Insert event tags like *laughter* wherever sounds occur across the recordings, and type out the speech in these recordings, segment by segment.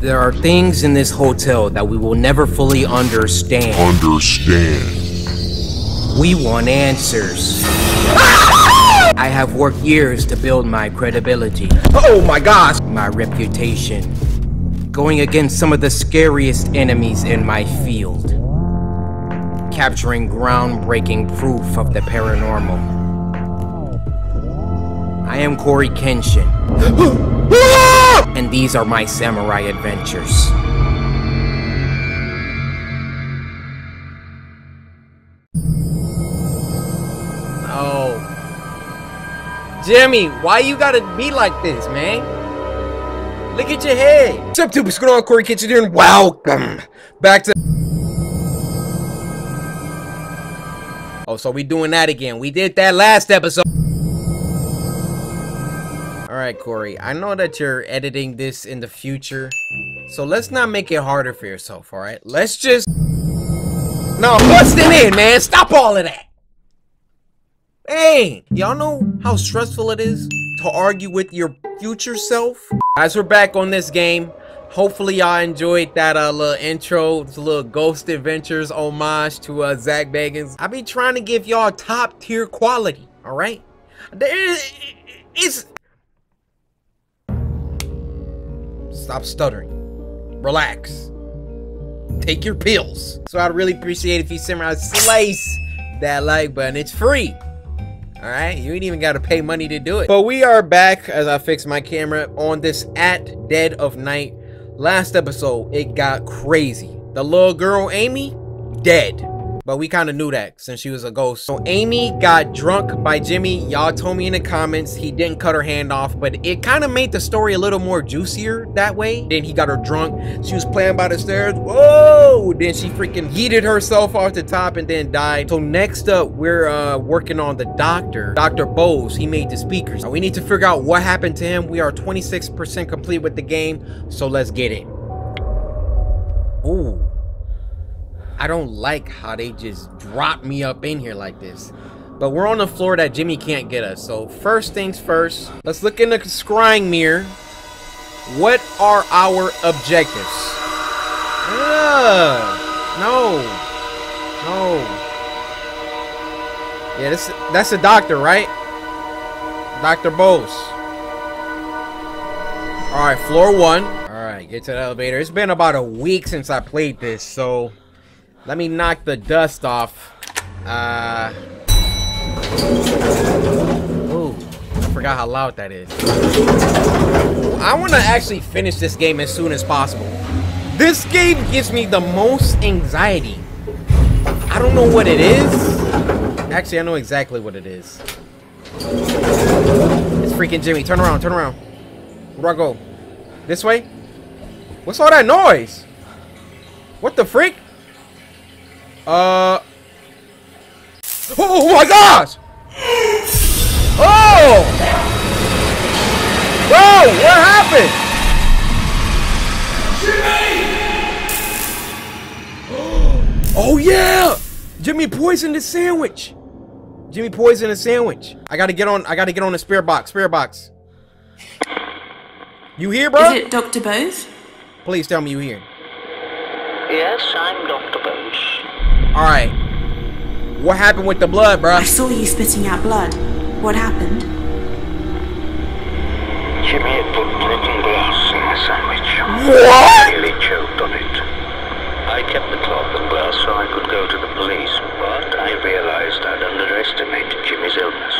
There are things in this hotel that we will never fully understand. Understand. We want answers. *laughs* I have worked years to build my credibility, Oh my gosh! my reputation, going against some of the scariest enemies in my field, capturing groundbreaking proof of the paranormal. I am Cory Kenshin, *gasps* *gasps* and these are my samurai adventures. Oh. Jimmy, why you gotta be like this, man? Look at your head. What's up, What's going on? Cory Kenshin here, and welcome back to. Oh, so we doing that again. We did that last episode. Alright, Cory. I know that you're editing this in the future. So let's not make it harder for yourself, alright? Let's just. No, bust it in, man. Stop all of that. Hey, y'all know how stressful it is to argue with your future self? As we're back on this game, hopefully y'all enjoyed that uh, little intro, little Ghost Adventures homage to uh, Zach Bagans. I be trying to give y'all top tier quality, all right? There, it's stop stuttering, relax, take your pills. So I'd really appreciate if you somehow slice that like button. It's free. Alright, you ain't even got to pay money to do it. But we are back as I fix my camera on this at Dead of Night. Last episode, it got crazy. The little girl, Amy, dead. But we kind of knew that since she was a ghost. So Amy got drunk by Jimmy. Y'all told me in the comments he didn't cut her hand off, but it kind of made the story a little more juicier that way. Then he got her drunk. She was playing by the stairs. Whoa! Then she freaking yeeted herself off the top and then died. So next up, we're uh, working on the doctor. Dr. Bose, he made the speakers. Now we need to figure out what happened to him. We are 26% complete with the game, so let's get it. Ooh. I don't like how they just drop me up in here like this. But we're on the floor that Jimmy can't get us. So first things first, let's look in the scrying mirror. What are our objectives? Ugh. No. No. Yeah, this that's the doctor, right? Dr. Bose. Alright, floor one. Alright, get to the elevator. It's been about a week since I played this, so let me knock the dust off. Uh. Ooh, I forgot how loud that is. I want to actually finish this game as soon as possible. This game gives me the most anxiety. I don't know what it is. Actually, I know exactly what it is. It's freaking Jimmy. Turn around, turn around. Where do I go? This way? What's all that noise? What the freak? Uh. Oh my gosh! Oh! Whoa! What happened? Jimmy! Oh yeah! Jimmy poisoned the sandwich. Jimmy poisoned the sandwich. I gotta get on. I gotta get on the spirit box. Spirit box. You here, bro? Is it Dr. Bose? Please tell me you here. Yes, I'm Dr. Bose. All right. What happened with the blood, bro? I saw you spitting out blood. What happened? Jimmy had put broken glass in the sandwich. What? I nearly choked on it. I kept the cloth and glass so I could go to the police, but I realized I'd underestimated Jimmy's illness.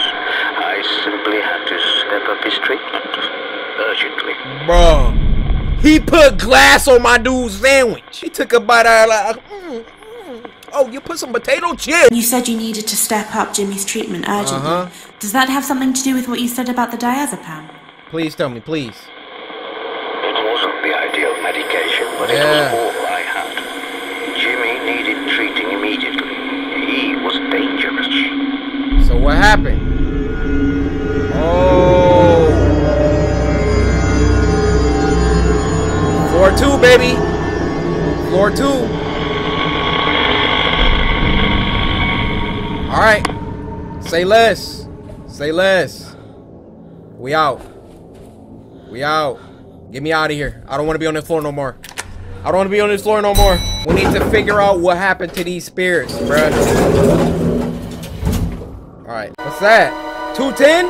I simply had to step up his treatment. Urgently. Bro, he put glass on my dude's sandwich. He took a bite out like, mm, mm. Oh, you put some potato chips. You said you needed to step up Jimmy's treatment urgently. Uh-huh. Does that have something to do with what you said about the diazepam? Please tell me, please. It wasn't the ideal medication, but Yeah. it was all I had. Jimmy needed treating immediately. He was dangerous. So what happened? Oh. Floor two, baby. Floor two. All right. Say less. Say less. We out. We out. Get me out of here. I don't want to be on this floor no more. I don't want to be on this floor no more. We need to figure out what happened to these spirits, bruh. Alright, what's that? 210?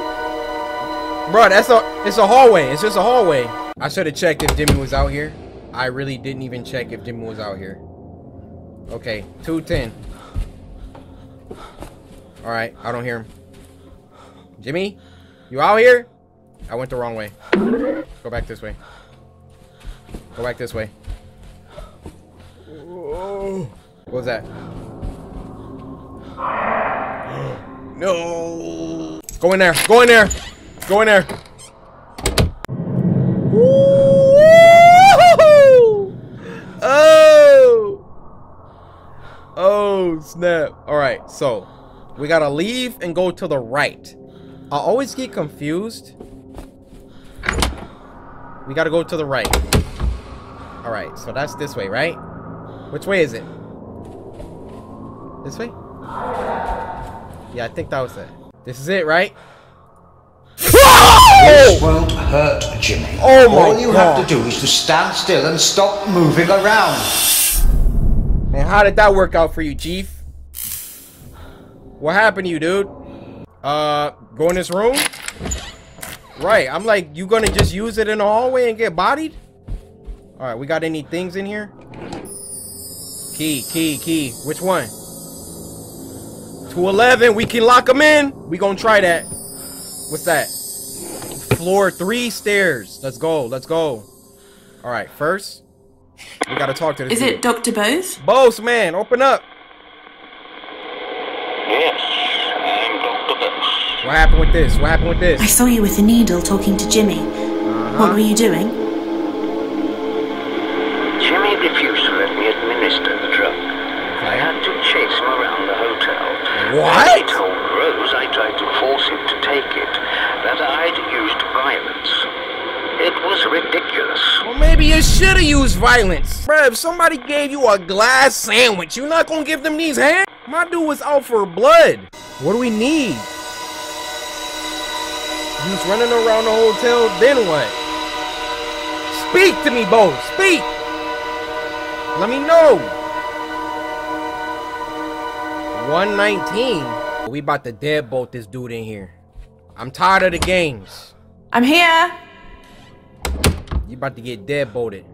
Bruh, that's a it's a hallway. It's just a hallway. I should have checked if Jimmy was out here. I really didn't even check if Jimmy was out here. Okay, 210. Alright, I don't hear him. Jimmy? You out here? I went the wrong way. Go back this way. Go back this way. What was that? No. Go in there. Go in there. Go in there. Oh. Oh, snap. All right. So, we got to leave and go to the right. I always get confused. We got to go to the right. All right. So that's this way, right? Which way is it? This way? Yeah, I think that was it. This is it, right? This won't hurt Jimmy. Oh my All you God. have to do is to stand still and stop moving around. Man, how did that work out for you, Chief? What happened to you, dude? Uh, go in this room? Right, I'm like, you gonna just use it in the hallway and get bodied? Alright, we got any things in here? Key, key, key. Which one? 211, we can lock them in. We gonna try that. What's that? Floor three stairs. Let's go, let's go. Alright, first, we gotta talk to this Is dude. it Dr. Bose? Bose, man, open up. Yes, I'm Dr. Bose. What happened with this? What happened with this? I saw you with the needle talking to Jimmy. Uh-huh. What were you doing? Jimmy refused to let me administer the drug. I had to chase him around the hotel. What? I told Rose I tried to force him to take it, that I'd used violence. It was ridiculous. Well, maybe you should have used violence. Bruh, if somebody gave you a glass sandwich, you're not gonna give them these hands? My dude was out for blood. What do we need? Was running around the hotel, then what? Speak to me, Bo. Speak. Let me know. 119. We about to deadbolt this dude in here. I'm tired of the games. I'm here. You about to get deadbolted.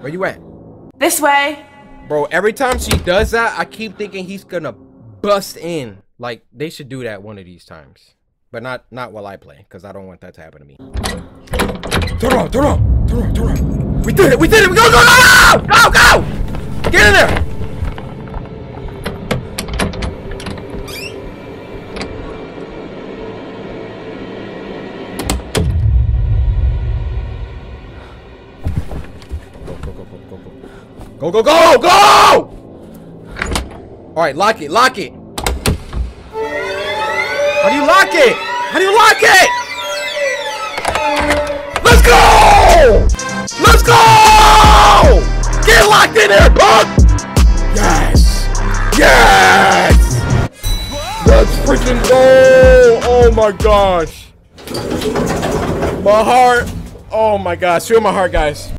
Where you at? This way. Bro, every time she does that, I keep thinking he's gonna bust in. Like, they should do that one of these times. But not not while I play, because I don't want that to happen to me. Turn on, turn on, turn on, turn on. We did it, we did it, we go, go, go, go, go, go! Get in there! Go, go, go, go, go, go. Go, go, go, go! Alright, lock it, lock it. How do you lock it? How do you lock it? Let's go! Let's go! Get locked in there, punk! Yes! Yes! Let's freaking go! Oh my gosh. My heart. Oh my gosh. Feel my heart, guys.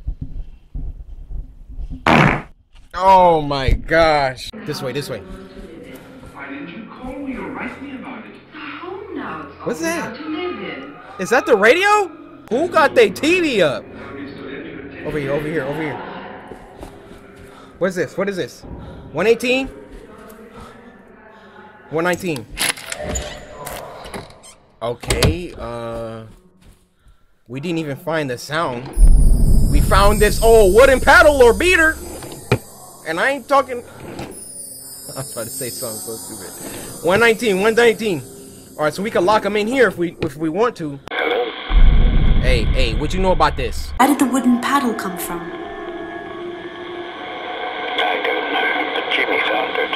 Oh my gosh. This way, this way. Why didn't you call me or write me about it? home now. It's What's that? Is that? have to live in. Is that the radio? Who got their TV up? Over here, over here, over here. What is this? What is this? 118? 119. Okay, uh... We didn't even find the sound. We found this old wooden paddle or beater. And I ain't talking... *laughs* I'm trying to say something so stupid. 119, 119. Alright, so we can lock them in here if we if we want to. Hello? Hey, hey, what you know about this? Where did the wooden paddle come from? I don't know, but Jimmy found it.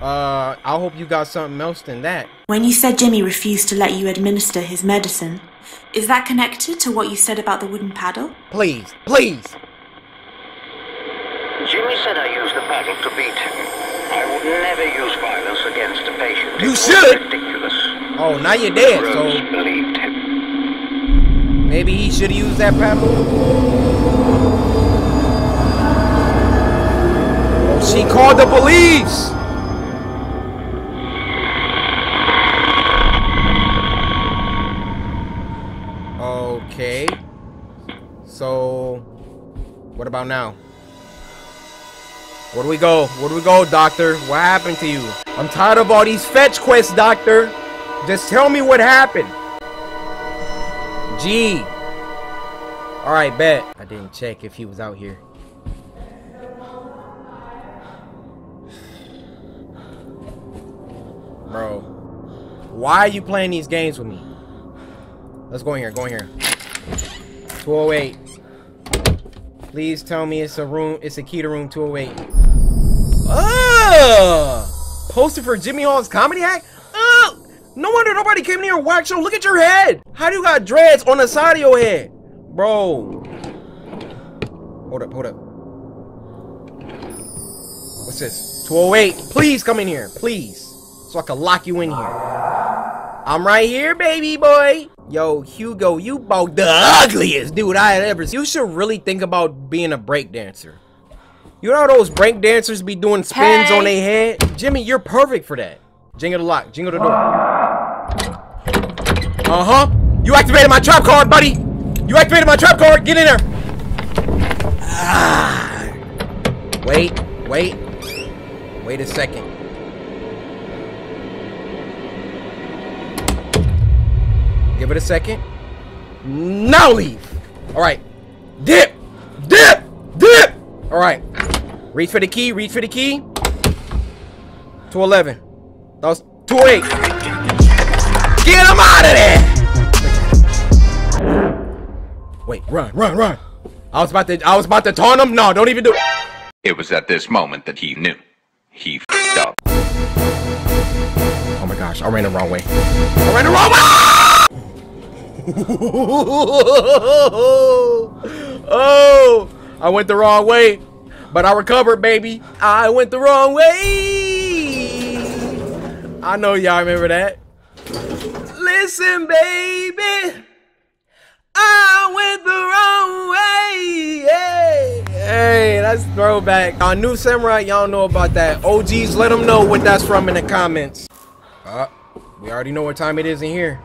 Uh, I hope you got something else than that. When you said Jimmy refused to let you administer his medicine, is that connected to what you said about the wooden paddle? Please, please. Jimmy said I used the paddle to beat him. I would never use violence against a patient. You It should. ridiculous. Oh, now you're dead, Rose so believed him. maybe he should use that paddle. Oh, she called the police. Okay. So, what about now? Where do we go? Where do we go, doctor? What happened to you? I'm tired of all these fetch quests, doctor. Just tell me what happened. G. All right, bet. I didn't check if he was out here. Bro, why are you playing these games with me? Let's go in here. Go in here. 208. Please tell me it's a room. It's a key to room 208. Posted for Jimmy Hall's comedy act? Uh, no wonder nobody came near a wax show. Look at your head. How do you got dreads on the side of your head? Bro. Hold up, hold up. What's this? 208. Please come in here. Please. So I can lock you in here. I'm right here, baby boy. Yo, Hugo, you about the ugliest dude I had ever seen. You should really think about being a break dancer. You know how those break dancers be doing spins Hey. on their head? Jimmy, you're perfect for that. Jingle the lock. Jingle the door. Uh-huh. You activated my trap card, buddy. You activated my trap card. Get in there. Ah. Wait, wait. Wait a second. Give it a second. Now leave. All right. Dip. Dip. Dip. All right. Reach for the key. Reach for the key. 211. That was 208. Get him out of there. Wait, run, run, run. I was about to I was about to taunt him. No, don't even do it. It was at this moment that he knew. He f***ed up. Oh my gosh, I ran the wrong way. I ran the wrong way! *laughs* oh, I went the wrong way, but I recovered, baby. I went the wrong way. I know y'all remember that. Listen, baby. I went the wrong way. Hey, hey, that's throwback. Our new samurai, y'all know about that. OGs, let them know what that's from in the comments. Uh, we already know what time it is in here.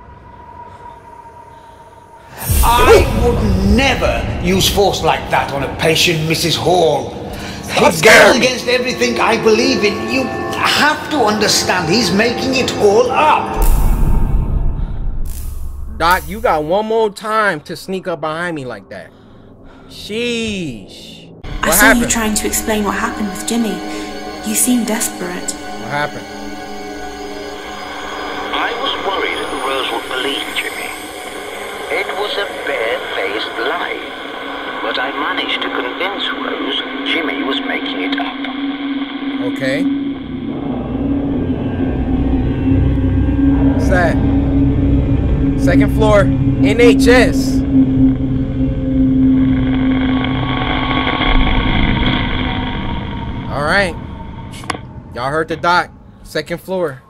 I would never use force like that on a patient, Mrs. Hall. It's scaring going against everything I believe in. You have to understand he's making it all up. Doc, you got one more time to sneak up behind me like that. Sheesh. What I saw happened? you trying to explain what happened with Jimmy. You seem desperate. What happened? I was worried that Rose would believe Jimmy. It was a bare-faced lie. But I managed to convince Rose Jimmy was making it up. Okay. What's that? Second floor, NHS. All right. Y'all heard the doc. Second floor.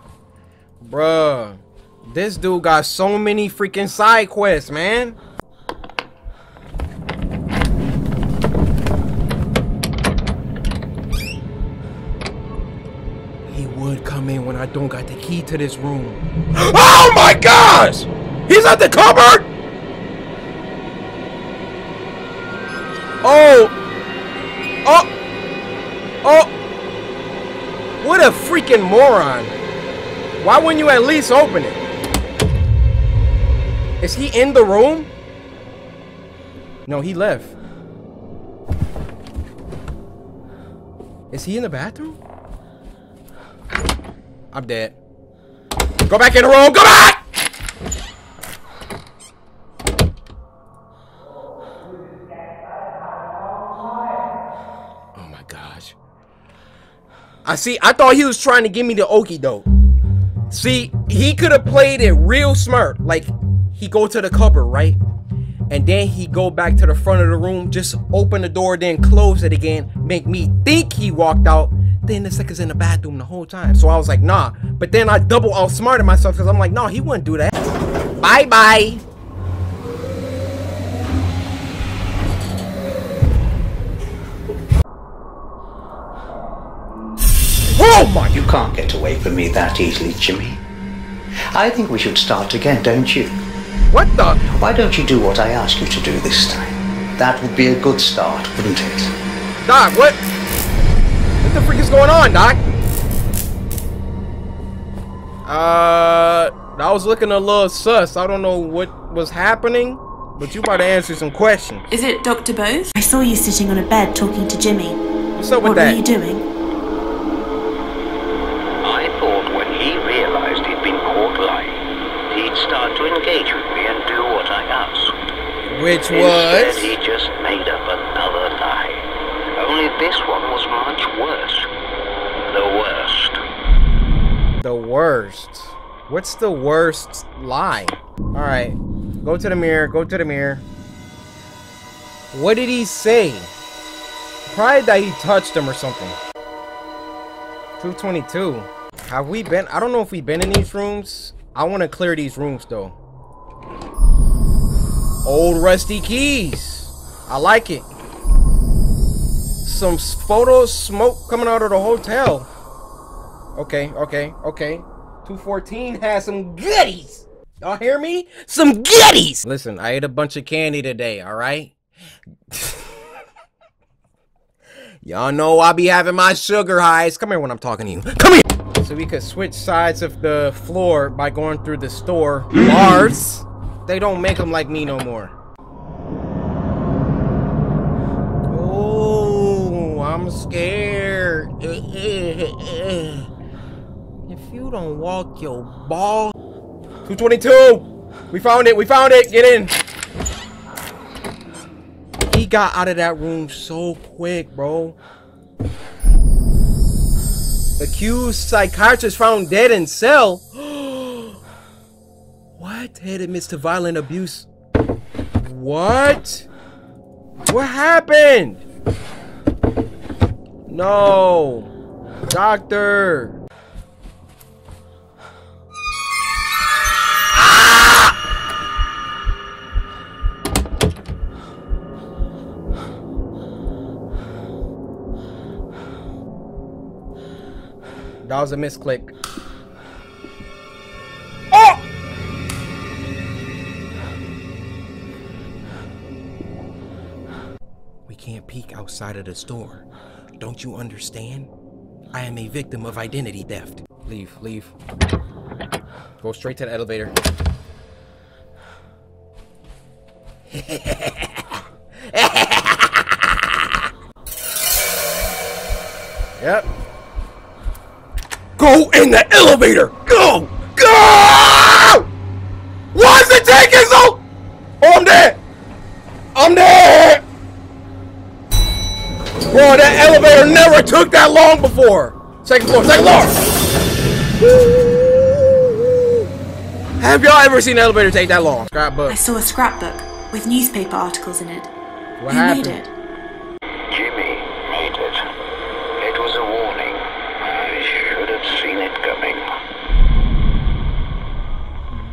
Bruh. This dude got so many freaking side quests, man. In when I don't got the key to this room. *gasps* Oh my gosh! He's at the cupboard! Oh! Oh! Oh! What a freaking moron! Why wouldn't you at least open it? Is he in the room? No, he left. Is he in the bathroom? I'm dead. Go back in the room. Go back! Oh my gosh. I see. I thought he was trying to give me the okie doke. See, he could have played it real smart. Like, he go to the cupboard, right? And then he go back to the front of the room, just open the door, then close it again, make me think he walked out. Then this nigga's in the bathroom the whole time. So I was like, nah. But then I double outsmarted myself because I'm like, no, he wouldn't do that. Bye bye. Oh my! You can't get away from me that easily, Jimmy. I think we should start again, don't you? What the? Why don't you do what I ask you to do this time? That would be a good start, wouldn't it? Doc, what? What the freak is going on, Doc? Uh, I was looking a little sus. I don't know what was happening, but you about to answer some questions. Is it Dr. Bose? I saw you sitting on a bed talking to Jimmy. What's up with What that? What were you doing? I thought when he realized he'd been caught lying, he'd start to engage with me and do what I asked. Which Instead, was? he just made up another lie. Only this one was much worse. The worst. The worst. What's the worst lie? Alright. Go to the mirror. Go to the mirror. What did he say? Probably that he touched him or something. 222. Have we been? I don't know if we've been in these rooms. I want to clear these rooms though. Old rusty keys. I like it. Some photo smoke coming out of the hotel. Okay, okay, okay. 214 has some goodies. Y'all hear me? Some goodies. Listen, I ate a bunch of candy today, all right? *laughs* Y'all know I be having my sugar highs. Come here when I'm talking to you. Come here. So we could switch sides of the floor by going through the store. Bars. They don't make them like me no more. Oh, I'm scared. If you don't walk your ball. 222! We found it, we found it! Get in! He got out of that room so quick, bro. Accused psychiatrist found dead in cell. *gasps* what? Head admits to violent abuse. What? What happened? No. Doctor. That was a misclick. Oh! We can't peek outside of the store. Don't you understand? I am a victim of identity theft. Leave, leave. Go straight to the elevator. *laughs* yep. Go in the elevator! Go! Go! Why is it taking so? Oh, I'm dead! I'm dead! Bro, that elevator never took that long before! Second floor, second floor! Have y'all ever seen an elevator take that long? Scrapbook. I saw a scrapbook with newspaper articles in it. What Who happened? made it? Jimmy made it. It was a warning. I should have seen it coming.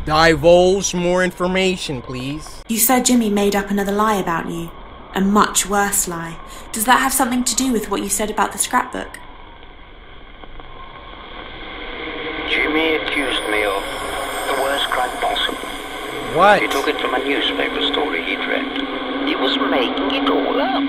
Divulge more information, please. You said Jimmy made up another lie about you. A much worse lie. Does that have something to do with what you said about the scrapbook? Jimmy accused me of the worst crime possible. What? He took it from a newspaper story he'd read. He was making it all up.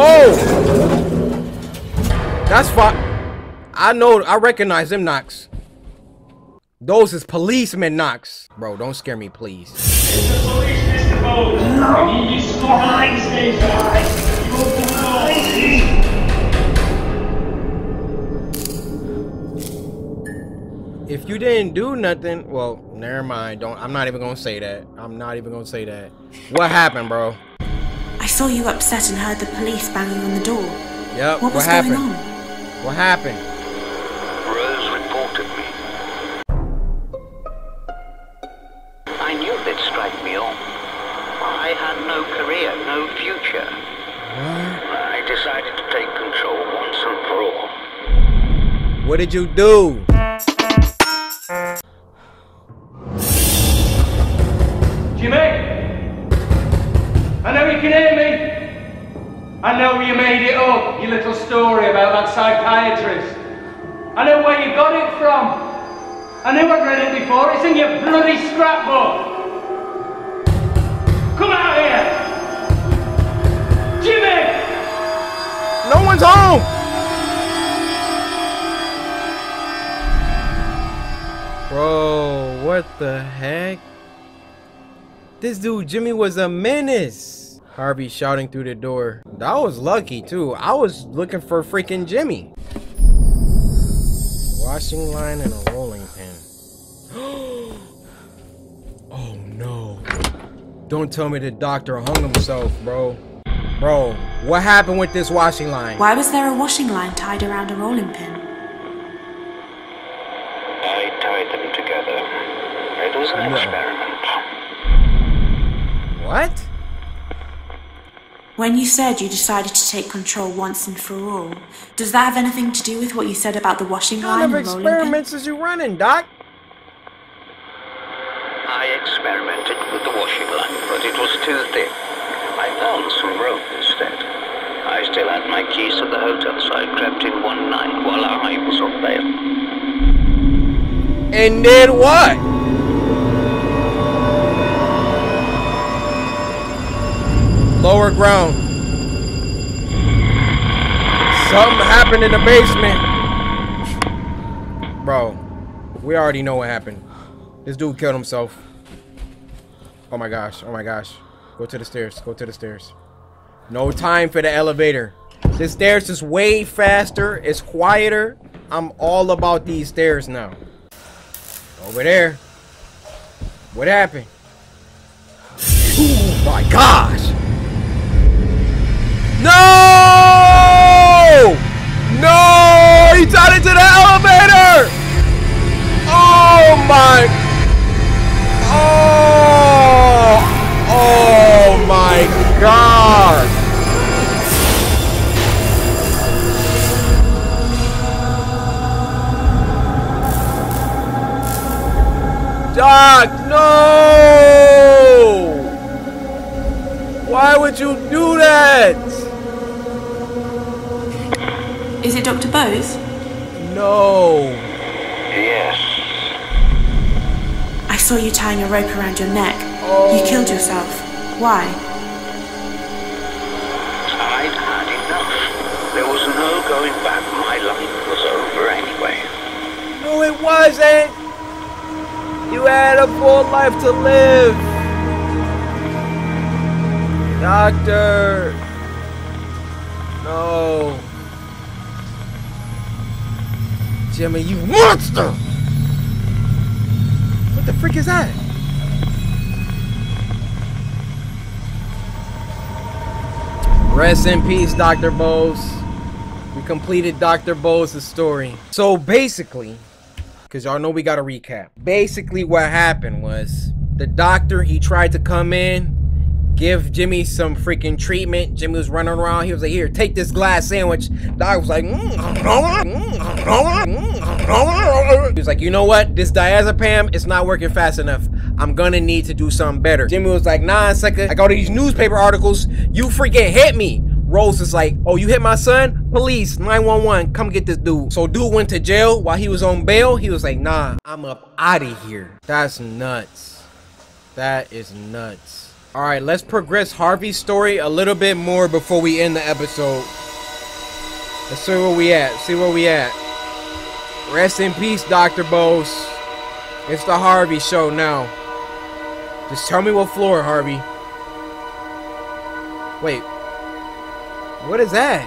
Whoa! That's fine. I know, I recognize them knocks. Those is policemen knocks. Bro, don't scare me, please. If you didn't do nothing, well, never mind. Don't. I'm not even gonna say that. I'm not even gonna say that. What happened, bro? I saw you upset and heard the police banging on the door. Yep. What was happened? going on? What happened? Rose reported me. I knew they'd strike me off. I had no career, no future. I decided to take control once and for all. What did you do? Jimmy! I know you can hear me. I know you made it up, your little story about that psychiatrist. I know where you got it from. I knew I'd read it before. It's in your bloody scrapbook. Come out here! Jimmy! No one's home. Bro, what the heck? This dude Jimmy was a menace. Harvey shouting through the door. That was lucky too. I was looking for freaking Jimmy. Washing line and a rolling pin. *gasps* oh no. Don't tell me the doctor hung himself, bro. Bro, what happened with this washing line? Why was there a washing line tied around a rolling pin? I tied them together. It was an No. experiment. What? When you said you decided to take control once and for all, does that have anything to do with what you said about the washing line? What kind of and rolling pin? experiments is you running, Doc? I experimented with the washing line, but it was too thin. I found some rope instead. I still had my keys to the hotel, so I crept in one night while I was on bail. And did what? Lower ground. Something happened in the basement. Bro, we already know what happened. This dude killed himself. Oh my gosh, oh my gosh. Go to the stairs, go to the stairs. No time for the elevator. The stairs is way faster, it's quieter. I'm all about these stairs now. Over there. What happened? Oh my gosh! Would you do that? Is it Dr. Bose? No. Yes. I saw you tying a rope around your neck. Oh. You killed yourself. Why? I'd had enough. There was no going back. My life was over anyway. No, it wasn't. You had a full life to live. Doctor. No. Jimmy, you monster! What the freak is that? Rest in peace, Dr. Bose. We completed Dr. Bose's story. So basically, because y'all know we got to recap. Basically, what happened was the doctor, he tried to come in, give Jimmy some freaking treatment. Jimmy was running around. He was like, here, take this glass sandwich. Doc was like, mm, mm, mm, he was like, you know what? This diazepam is not working fast enough. I'm gonna need to do something better. Jimmy was like, nah, sucker. I got these newspaper articles. You freaking hit me. Rose is like, oh, you hit my son? Police, 911, come get this dude. So dude went to jail while he was on bail. He was like, nah, I'm up out of here. That's nuts. That is nuts. All right, let's progress Harvey's story a little bit more before we end the episode. Let's see where we at. See where we at. Rest in peace, Dr. Bose. It's the Harvey show now. Just tell me what floor, Harvey. Wait. What is that?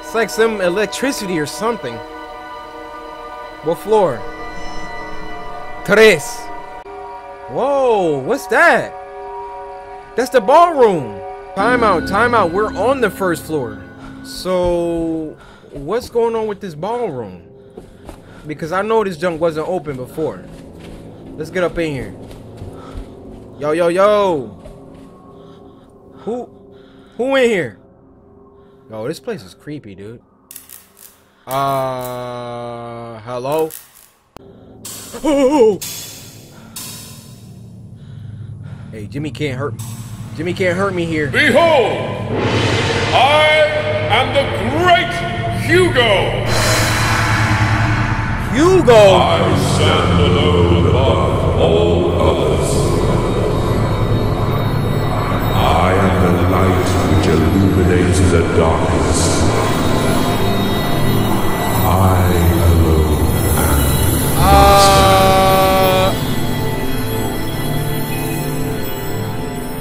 It's like some electricity or something. What floor? Tres. Whoa, what's that? That's the ballroom. Timeout, timeout. We're on the first floor. So, what's going on with this ballroom? Because I know this junk wasn't open before. Let's get up in here. Yo, yo, yo. Who, who in here? Yo, this place is creepy, dude. Uh, hello? *gasps* Oh! Hey, Jimmy can't hurt me. Jimmy can't hurt me here. Behold! I am the great Hugo! Hugo! I stand alone above all others. I am the light which illuminates the darkness. I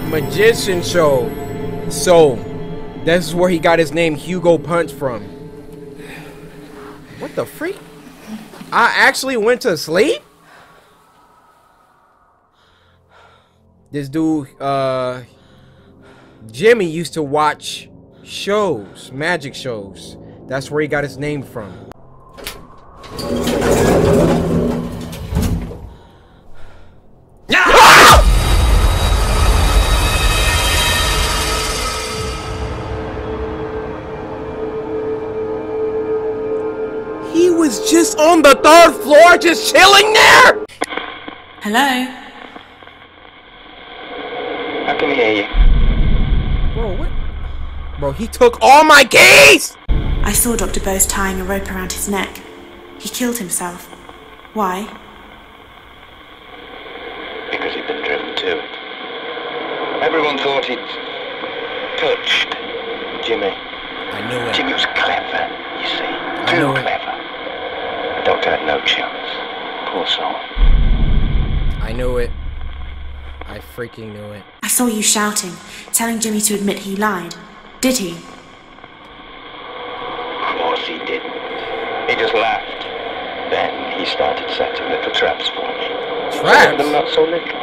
magician show. So, this is where he got his name Hugo Punch from. What the freak? I actually went to sleep? This dude, uh, Jimmy used to watch shows, magic shows. That's where he got his name from. Just on the third floor, just chilling there. Hello? I can hear you. Bro, what? Bro, he took all my keys. I saw Dr. Bose tying a rope around his neck. He killed himself. Why? Because he'd been driven to it. Everyone thought he'd touched Jimmy. I knew it. Jimmy was clever, you see. I Too knew it. clever. The doctor had no chance. Poor soul. I knew it. I freaking knew it. I saw you shouting, telling Jimmy to admit he lied. Did he? Of course he didn't. He just laughed. Then he started setting little traps for me. Some of Traps? them not so little.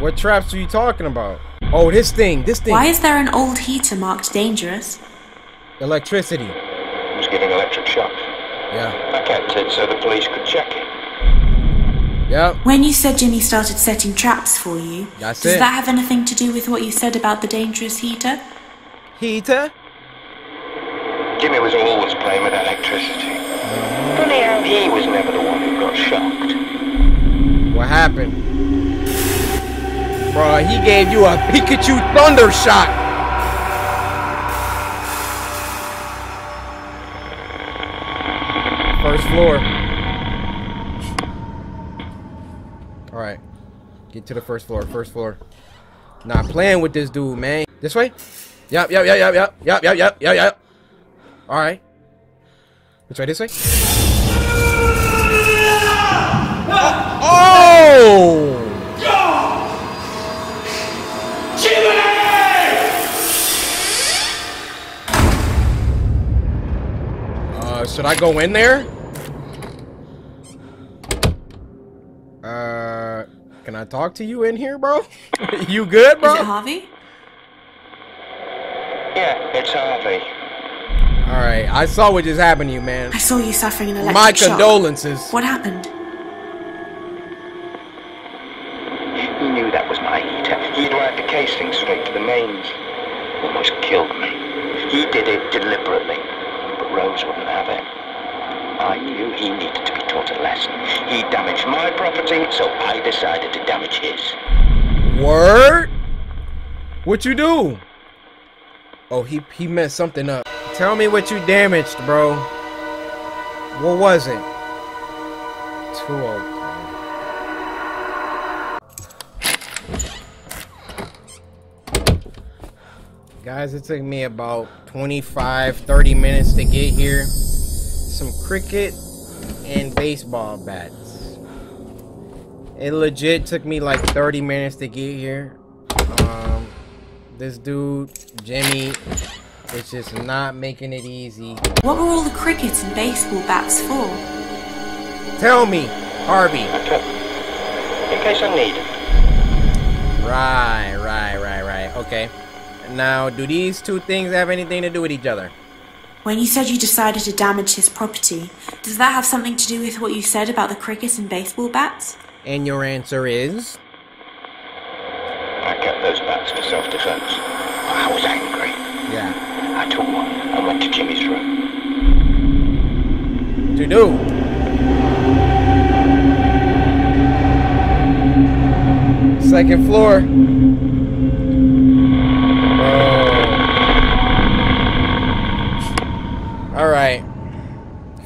What traps are you talking about? Oh, this thing, this thing. Why is there an old heater marked dangerous? Electricity. He was giving electric shocks. Yeah. I kept it so the police could check it. Yep. When you said Jimmy started setting traps for you, That's does it. that have anything to do with what you said about the dangerous heater? Heater? Jimmy was always playing with electricity. Mm-hmm. Funny how he was never the one who got shocked. What happened? Bro, he gave you a Pikachu Thunder Shot. Floor. Alright. Get to the first floor. First floor. Not playing with this dude, man. This way? Yep, yep, yep, yep, yep, yep, yep, yep, yep, yep. Alright. Which way? This way? Oh! Uh, should I go in there? Uh, can I talk to you in here, bro? *laughs* you good, Is bro? it Harvey? Yeah, it's Harvey. All right, I saw what just happened to you, man. I saw you suffering an electric My shock. condolences. What happened? He knew that was my heater. He'd wired the casing straight to the mains. Almost killed me. He did it deliberately, but Rose wouldn't have it. I knew he needed to be taught a lesson. He damaged my property, so I decided to damage his. Word? What you do? Oh, he he messed something up. Tell me what you damaged, bro. What was it? Two oh. Guys, it took me about 25, 30 minutes to get here. Some cricket and baseball bats. It legit took me like 30 minutes to get here. Um, this dude, Jimmy, is just not making it easy. What were all the crickets and baseball bats for? Tell me, Harvey. In case I need it. Right, right, right, right. Okay. Now, do these two things have anything to do with each other? When you said you decided to damage his property, does that have something to do with what you said about the crickets and baseball bats? And your answer is? I kept those bats for self-defense. I was angry. Yeah. I took one and went to Jimmy's room. To do. Second floor. Oh. All right.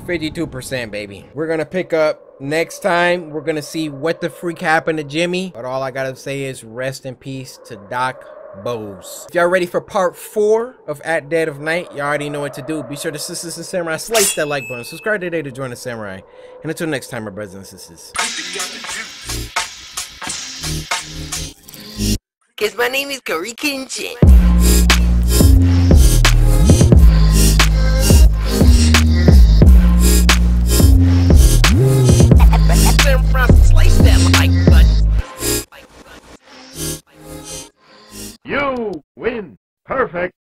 52%, baby. We're gonna pick up next time. We're gonna see what the freak happened to Jimmy. But all I gotta say is rest in peace to Doc Bose. If y'all ready for part four of At Dead of Night, y'all already know what to do. Be sure to Sisters and Samurai slice that like button. Subscribe today to join the Samurai. And until next time, my brothers and sisters. Cause my name is Cory Kenshin. You win. Perfect.